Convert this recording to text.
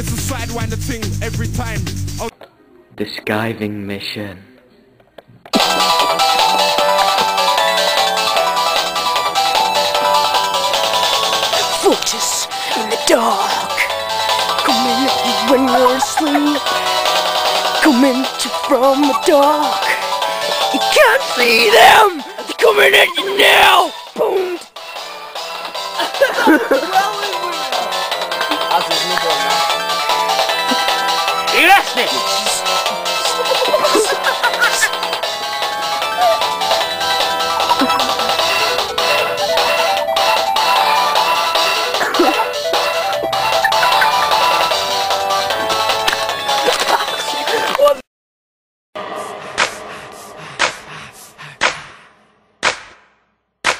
and it's a sidewinder thing every time. Oh, The skiving mission. Focus in the dark. Coming at you when you're asleep. Coming at you from the dark. You can't see them. They're coming at you now. Boom. 那